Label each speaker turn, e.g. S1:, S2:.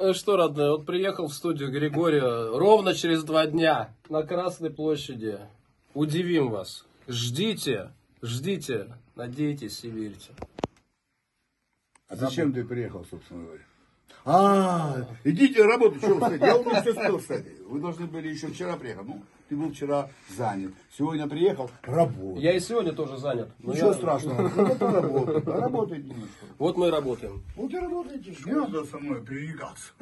S1: Ну что, родной, вот приехал в студию Григория ровно через два дня на Красной площади. Удивим вас. Ждите, ждите, надейтесь и верьте.
S2: А зачем ты приехал, собственно говоря? А, идите работать, что вы? Я уже все сказал, кстати. Вы должны были еще вчера приехать. Ну, ты был вчера занят. Сегодня приехал, работай.
S1: Я и сегодня тоже занят. но
S2: Ничего
S1: я-
S2: страшного. Это работает. Работайте немножко.
S1: Вот мы и работаем.
S2: Вот и работайте. Не надо со мной пререкаться.